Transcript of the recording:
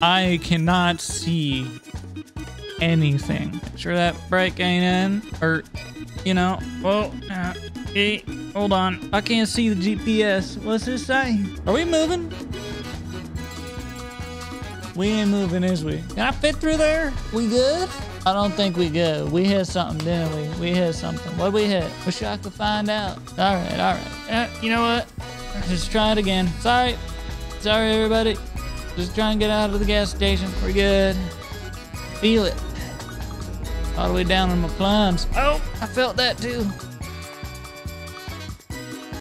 I cannot see anything. Sure that brake ain't in? Or, you know, well, uh, hey, hold on. I can't see the GPS. What's this say? Are we moving? We ain't moving, is we? Can I fit through there? We good? I don't think we good. We hit something, didn't we? We hit something. What we hit? Wish I could find out. All right, all right. Uh, you know what? Just try it again. Sorry. Sorry, everybody. Just try and get out of the gas station. We're good. Feel it. All the way down in my plums. Oh, I felt that too.